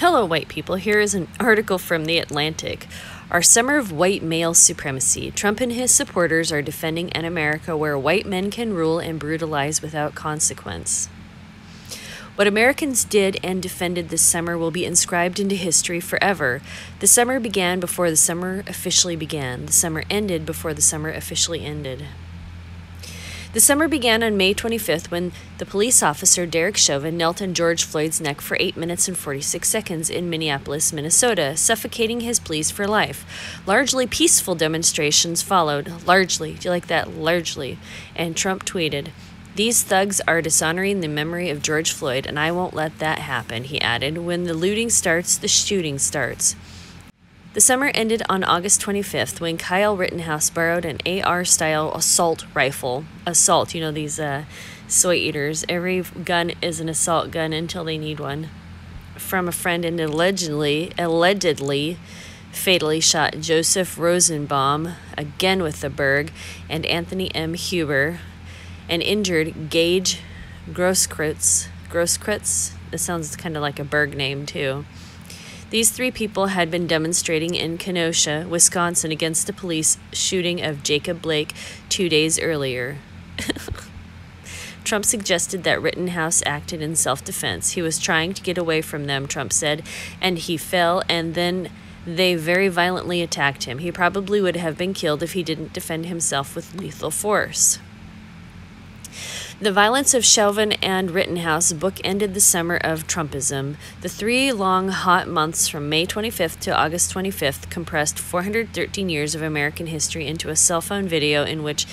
Hello, white people. Here is an article from The Atlantic. Our summer of white male supremacy. Trump and his supporters are defending an America where white men can rule and brutalize without consequence. What Americans did and defended this summer will be inscribed into history forever. The summer began before the summer officially began. The summer ended before the summer officially ended. The summer began on May 25th when the police officer Derek Chauvin knelt on George Floyd's neck for 8 minutes and 46 seconds in Minneapolis, Minnesota, suffocating his pleas for life. Largely peaceful demonstrations followed. Largely. Do you like that? Largely. And Trump tweeted, these thugs are dishonoring the memory of George Floyd, and I won't let that happen, he added. When the looting starts, the shooting starts. The summer ended on August 25th when Kyle Rittenhouse borrowed an AR style assault rifle. Assault, you know, these uh, soy eaters. Every gun is an assault gun until they need one. From a friend and allegedly, allegedly, fatally shot Joseph Rosenbaum, again with the Berg, and Anthony M. Huber, and injured Gage Grosskreutz. Grosskreutz? This sounds kind of like a Berg name, too. These three people had been demonstrating in Kenosha, Wisconsin, against the police shooting of Jacob Blake two days earlier. Trump suggested that Rittenhouse acted in self defense. He was trying to get away from them, Trump said, and he fell, and then they very violently attacked him. He probably would have been killed if he didn't defend himself with lethal force. The violence of Chauvin and Rittenhouse bookended the summer of Trumpism. The three long, hot months from May 25th to August 25th compressed 413 years of American history into a cell phone video in which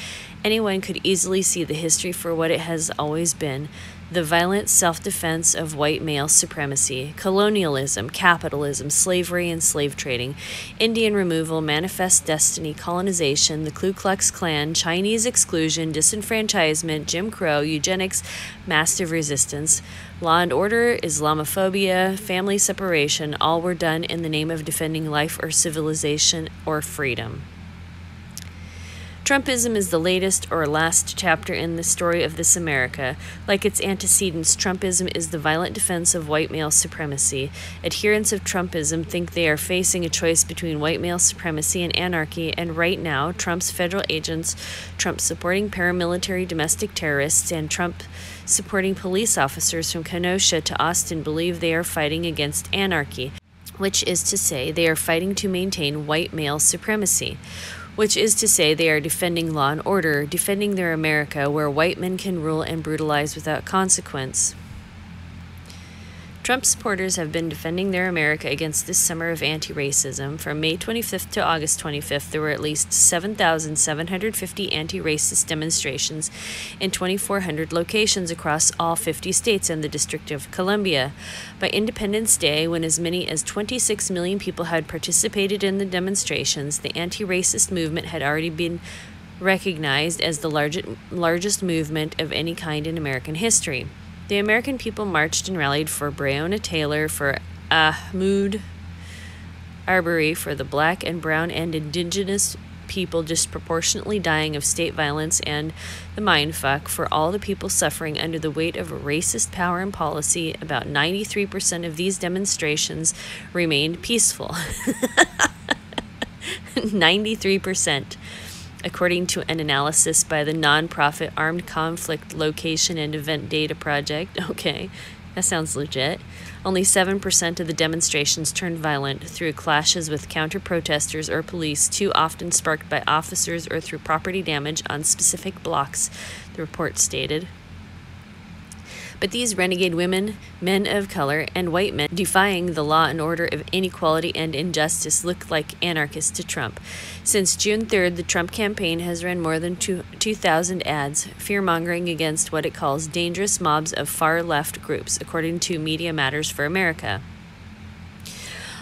anyone could easily see the history for what it has always been the violent self defense of white male supremacy, colonialism, capitalism, slavery and slave trading, Indian removal, manifest destiny, colonization, the Ku Klux Klan, Chinese exclusion, disenfranchisement, Jim Crow, eugenics, massive resistance, law and order, Islamophobia, family separation, all were done in the name of defending life or civilization or freedom. Trumpism is the latest or last chapter in the story of this America. Like its antecedents, Trumpism is the violent defense of white male supremacy. Adherents of Trumpism think they are facing a choice between white male supremacy and anarchy, and right now, Trump's federal agents, Trump supporting paramilitary domestic terrorists, and Trump supporting police officers from Kenosha to Austin believe they are fighting against anarchy, which is to say, they are fighting to maintain white male supremacy which is to say they are defending law and order, defending their America where white men can rule and brutalize without consequence. Trump supporters have been defending their America against this summer of anti racism. From May 25th to August 25th, there were at least 7,750 anti racist demonstrations in 2,400 locations across all 50 states and the District of Columbia. By Independence Day, when as many as 26 million people had participated in the demonstrations, the anti racist movement had already been recognized as the largest, largest movement of any kind in American history. The American people marched and rallied for Breonna Taylor, for Ahmaud Arbery, for the black and brown and indigenous people disproportionately dying of state violence, and the mindfuck for all the people suffering under the weight of racist power and policy. About 93% of these demonstrations remained peaceful. 93% according to an analysis by the nonprofit Armed Conflict Location and Event Data Project. Okay, that sounds legit. Only 7% of the demonstrations turned violent through clashes with counter protesters or police, too often sparked by officers or through property damage on specific blocks, the report stated. But these renegade women, men of color, and white men defying the law and order of inequality and injustice look like anarchists to Trump. Since June 3rd, the Trump campaign has run more than 2,000 ads, fear mongering against what it calls dangerous mobs of far left groups, according to Media Matters for America.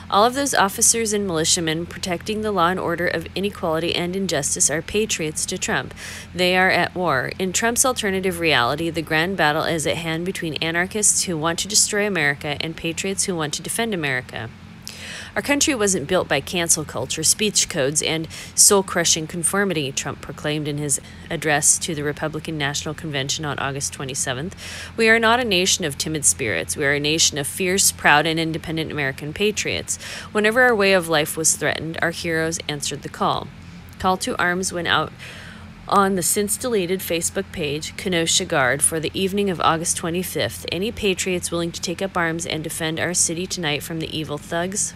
All of those officers and militiamen protecting the law and order of inequality and injustice are patriots to Trump. They are at war. In Trump's alternative reality, the grand battle is at hand between anarchists who want to destroy America and patriots who want to defend America. Our country wasn't built by cancel culture, speech codes, and soul crushing conformity, Trump proclaimed in his address to the Republican National Convention on August 27th. We are not a nation of timid spirits. We are a nation of fierce, proud, and independent American patriots. Whenever our way of life was threatened, our heroes answered the call. Call to arms went out on the since deleted Facebook page, Kenosha Guard, for the evening of August 25th. Any patriots willing to take up arms and defend our city tonight from the evil thugs?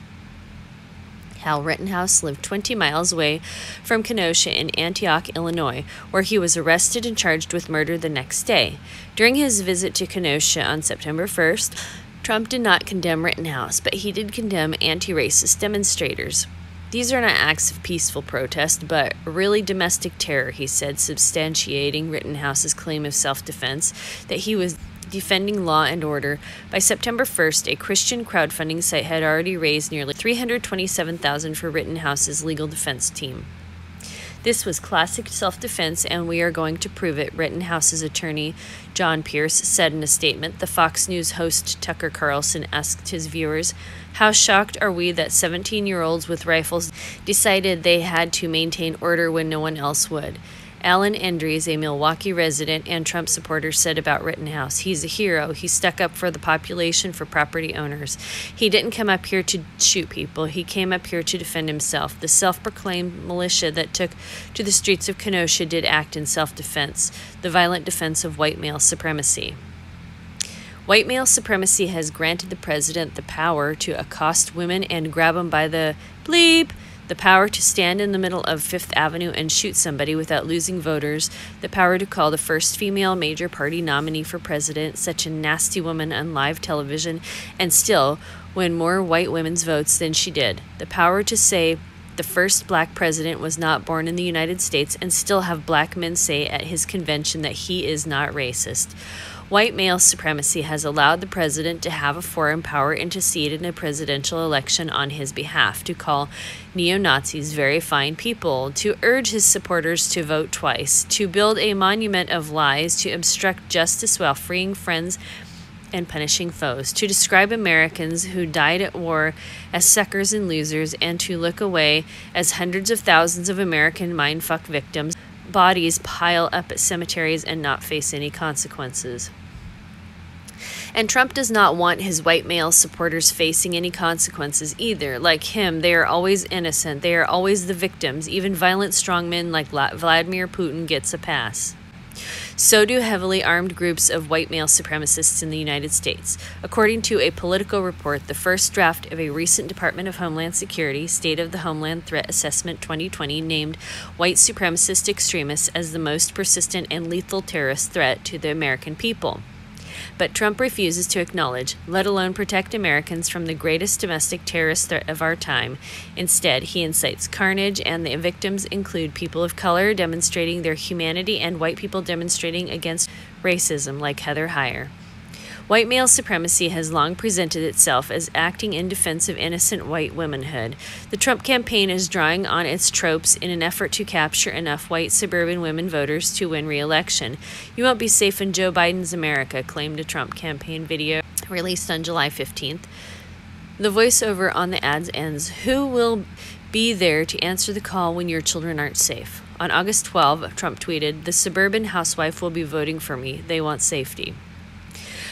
Hal Rittenhouse lived 20 miles away from Kenosha in Antioch, Illinois, where he was arrested and charged with murder the next day. During his visit to Kenosha on September 1st, Trump did not condemn Rittenhouse, but he did condemn anti racist demonstrators. These are not acts of peaceful protest, but really domestic terror, he said, substantiating Rittenhouse's claim of self defense that he was defending law and order. By September 1st, a Christian crowdfunding site had already raised nearly 327,000 for Rittenhouse's legal defense team. This was classic self defense, and we are going to prove it, Rittenhouse's attorney John Pierce said in a statement. The Fox News host Tucker Carlson asked his viewers, How shocked are we that 17 year olds with rifles decided they had to maintain order when no one else would? Alan Endries, a Milwaukee resident and Trump supporter, said about Rittenhouse He's a hero. He stuck up for the population, for property owners. He didn't come up here to shoot people, he came up here to defend himself. The self proclaimed militia that took to the streets of Kenosha did act in self defense, the violent defense of white male supremacy. White male supremacy has granted the president the power to accost women and grab them by the bleep the power to stand in the middle of Fifth Avenue and shoot somebody without losing voters, the power to call the first female major party nominee for president such a nasty woman on live television and still win more white women's votes than she did, the power to say the first black president was not born in the United States and still have black men say at his convention that he is not racist. White male supremacy has allowed the president to have a foreign power intercede in a presidential election on his behalf, to call neo Nazis very fine people, to urge his supporters to vote twice, to build a monument of lies, to obstruct justice while freeing friends and punishing foes, to describe Americans who died at war as suckers and losers, and to look away as hundreds of thousands of American mindfuck victims' bodies pile up at cemeteries and not face any consequences. And Trump does not want his white male supporters facing any consequences either. Like him, they are always innocent. They are always the victims. Even violent strongmen like Vladimir Putin gets a pass. So do heavily armed groups of white male supremacists in the United States. According to a Politico report, the first draft of a recent Department of Homeland Security State of the Homeland Threat Assessment 2020 named white supremacist extremists as the most persistent and lethal terrorist threat to the American people but Trump refuses to acknowledge, let alone protect Americans from the greatest domestic terrorist threat of our time. Instead, he incites carnage, and the victims include people of color demonstrating their humanity and white people demonstrating against racism, like Heather Heyer. White male supremacy has long presented itself as acting in defense of innocent white womanhood. The Trump campaign is drawing on its tropes in an effort to capture enough white suburban women voters to win re election. You won't be safe in Joe Biden's America, claimed a Trump campaign video released on July 15th. The voiceover on the ads ends Who will be there to answer the call when your children aren't safe? On August 12, Trump tweeted, The suburban housewife will be voting for me. They want safety.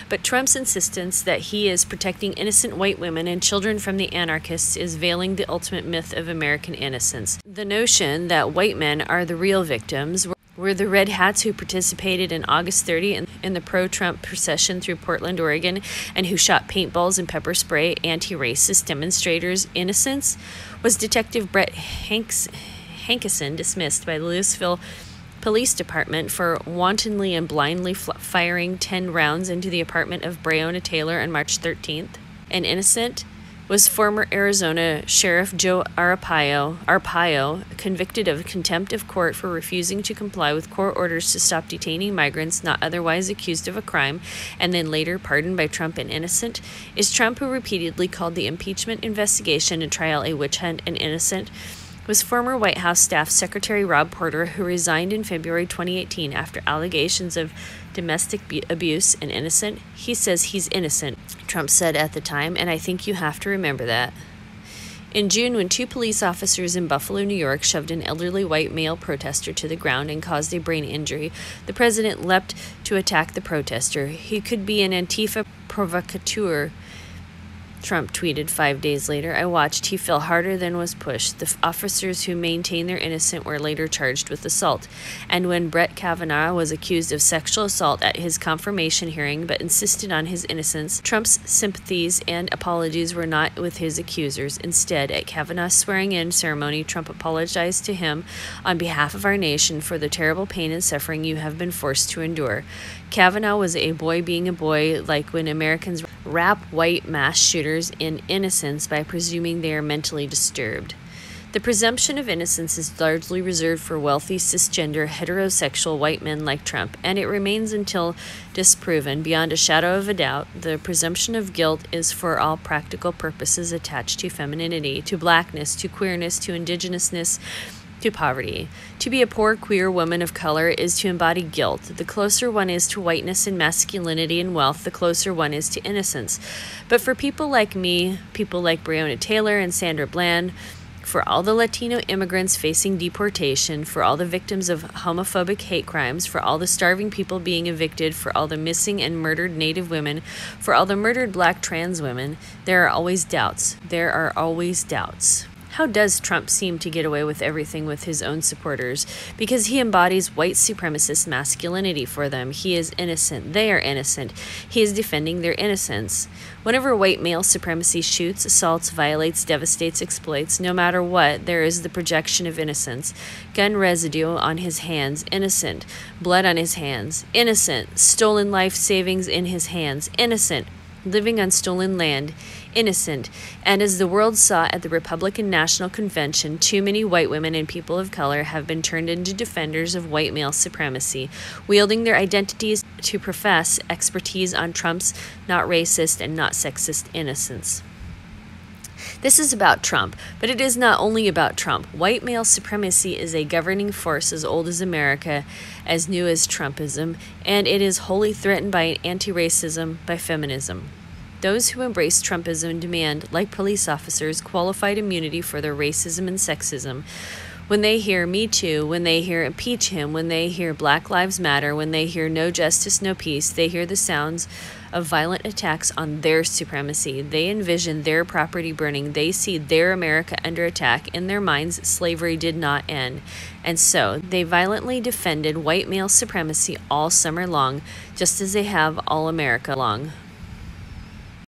But Trump's insistence that he is protecting innocent white women and children from the anarchists is veiling the ultimate myth of American innocence. The notion that white men are the real victims were the red hats who participated in August 30 in, in the pro Trump procession through Portland, Oregon, and who shot paintballs and pepper spray anti racist demonstrators' innocence was Detective Brett Hanks, Hankison dismissed by Louisville Police Department for wantonly and blindly firing 10 rounds into the apartment of Breonna Taylor on March 13th. An innocent was former Arizona Sheriff Joe Arpaio, Arpaio, convicted of contempt of court for refusing to comply with court orders to stop detaining migrants not otherwise accused of a crime, and then later pardoned by Trump and innocent? Is Trump, who repeatedly called the impeachment investigation and trial a witch hunt, and innocent? Was former White House Staff Secretary Rob Porter, who resigned in February 2018 after allegations of domestic abuse and innocent. He says he's innocent, Trump said at the time, and I think you have to remember that. In June, when two police officers in Buffalo, New York, shoved an elderly white male protester to the ground and caused a brain injury, the president leapt to attack the protester. He could be an Antifa provocateur Trump tweeted five days later. I watched. He fell harder than was pushed. The officers who maintained their innocence were later charged with assault. And when Brett Kavanaugh was accused of sexual assault at his confirmation hearing but insisted on his innocence, Trump's sympathies and apologies were not with his accusers. Instead, at Kavanaugh's swearing in ceremony, Trump apologized to him on behalf of our nation for the terrible pain and suffering you have been forced to endure. Kavanaugh was a boy being a boy, like when Americans wrap white mass shooters in innocence by presuming they are mentally disturbed. The presumption of innocence is largely reserved for wealthy, cisgender, heterosexual white men like Trump, and it remains until disproven. Beyond a shadow of a doubt, the presumption of guilt is for all practical purposes attached to femininity, to blackness, to queerness, to indigenousness, to poverty. To be a poor queer woman of color is to embody guilt. The closer one is to whiteness and masculinity and wealth, the closer one is to innocence. But for people like me, people like Breonna Taylor and Sandra Bland, for all the Latino immigrants facing deportation, for all the victims of homophobic hate crimes, for all the starving people being evicted, for all the missing and murdered Native women, for all the murdered black trans women, there are always doubts. There are always doubts. How does Trump seem to get away with everything with his own supporters? Because he embodies white supremacist masculinity for them. He is innocent. They are innocent. He is defending their innocence. Whenever white male supremacy shoots, assaults, violates, devastates, exploits, no matter what, there is the projection of innocence. Gun residue on his hands, innocent. Blood on his hands, innocent. Stolen life savings in his hands, innocent living on stolen land, innocent, and as the world saw at the Republican National Convention, too many white women and people of color have been turned into defenders of white male supremacy, wielding their identities to profess expertise on Trump's not racist and not sexist innocence. This is about Trump, but it is not only about Trump. White male supremacy is a governing force as old as America, as new as Trumpism, and it is wholly threatened by anti racism, by feminism. Those who embrace Trumpism demand, like police officers, qualified immunity for their racism and sexism. When they hear Me Too, when they hear Impeach Him, when they hear Black Lives Matter, when they hear No Justice, No Peace, they hear the sounds of violent attacks on their supremacy. They envision their property burning. They see their America under attack. In their minds, slavery did not end. And so they violently defended white male supremacy all summer long, just as they have all America long.